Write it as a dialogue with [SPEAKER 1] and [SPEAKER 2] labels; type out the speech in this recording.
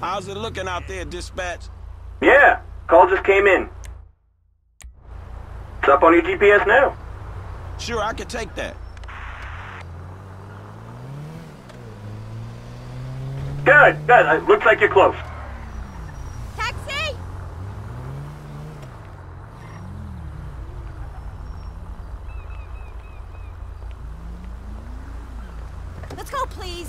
[SPEAKER 1] How's it looking out there, dispatch?
[SPEAKER 2] Yeah, call just came in. It's up on your GPS now.
[SPEAKER 1] Sure, I can take that.
[SPEAKER 2] Good, good. It looks like you're close.
[SPEAKER 3] Taxi! Let's go, please.